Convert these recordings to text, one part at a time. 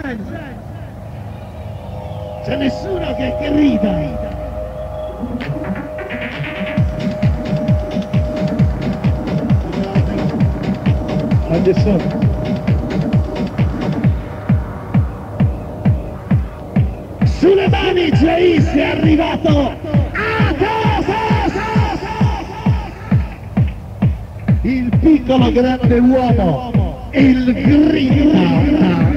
piange. C'è nessuno che, che rida. adesso Sulle mani Jais è arrivato a casa! Il piccolo grande uomo, il grida.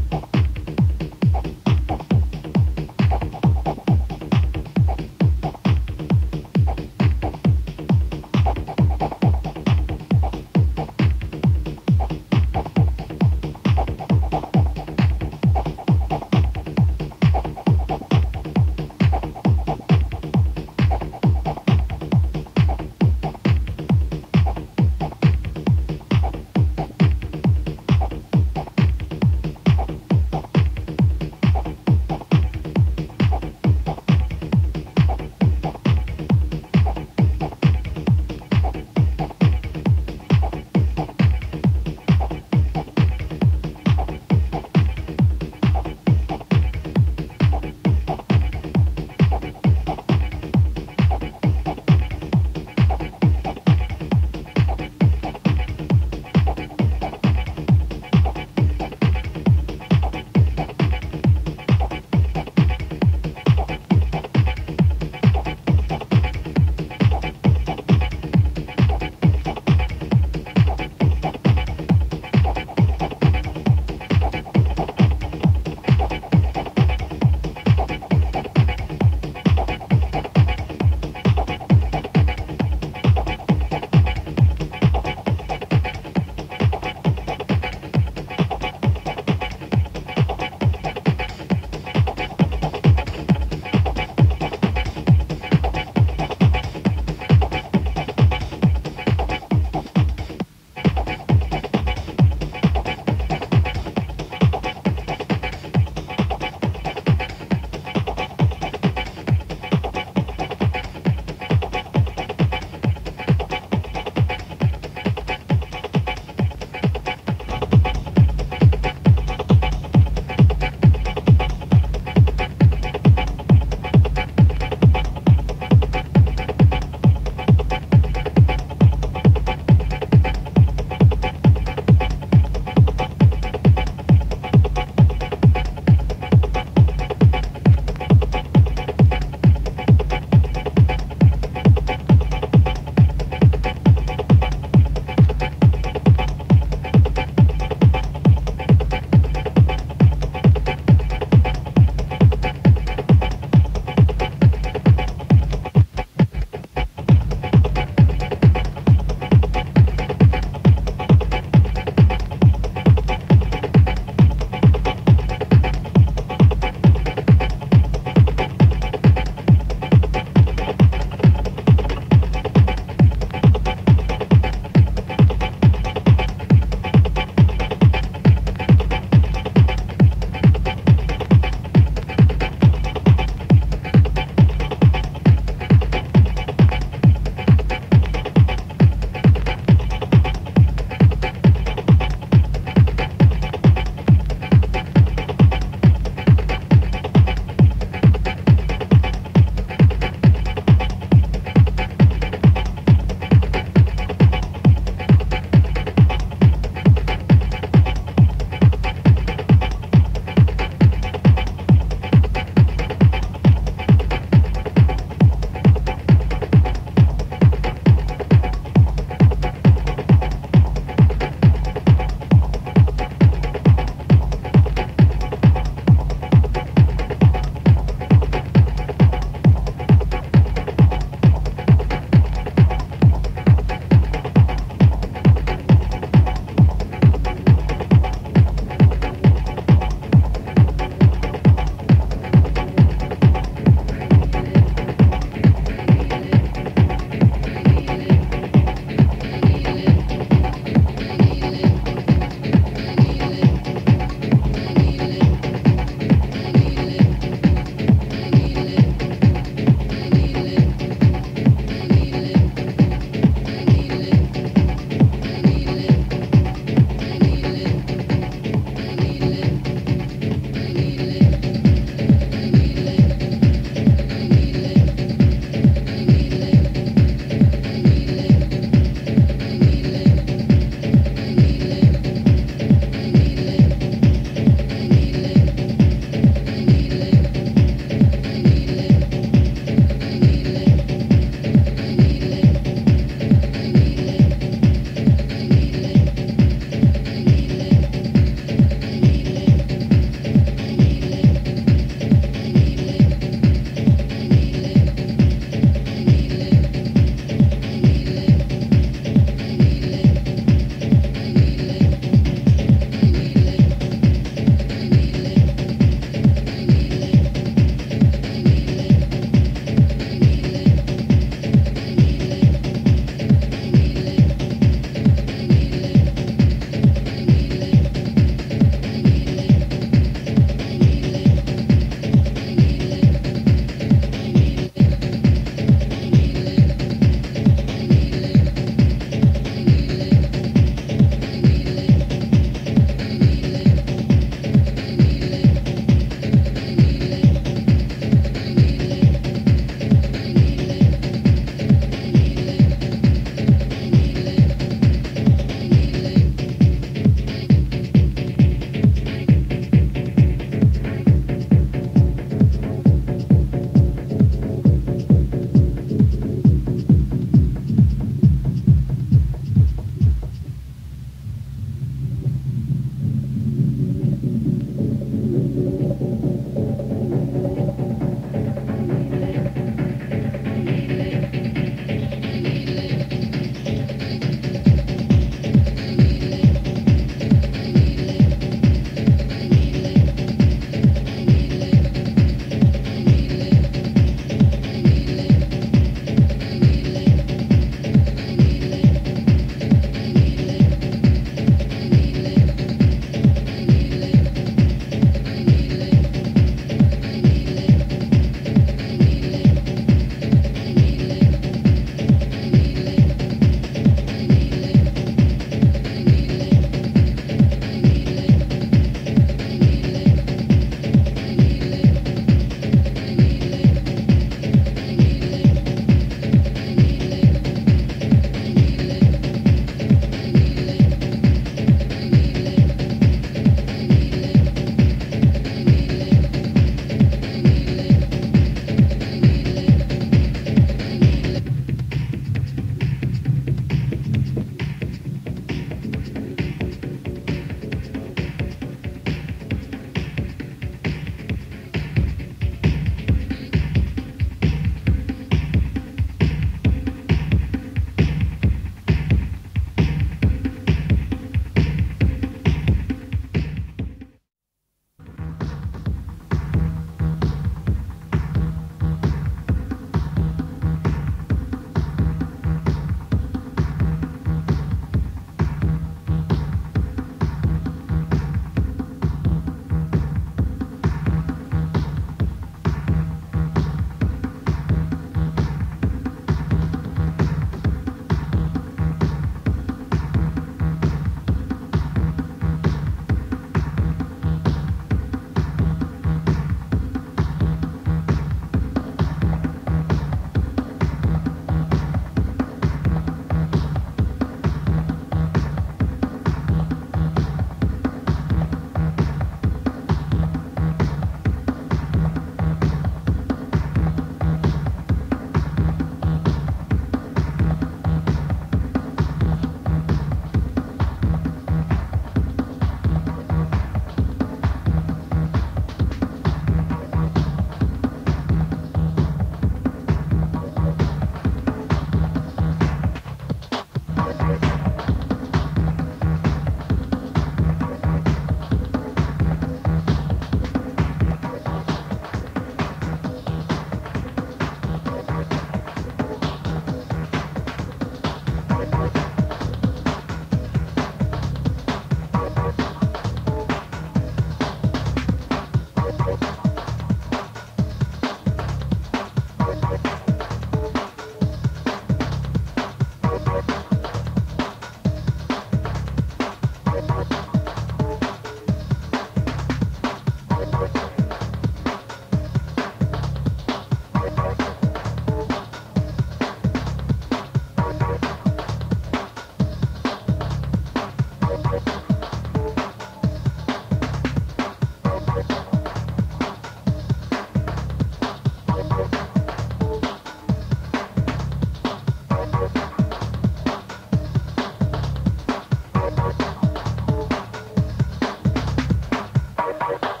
Thank you.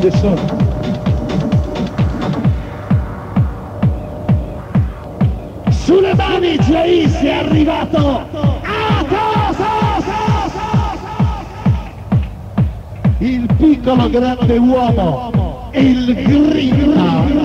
grande sono. Sulle mani Jais è arrivato Atos! Il piccolo grande uomo, il grinta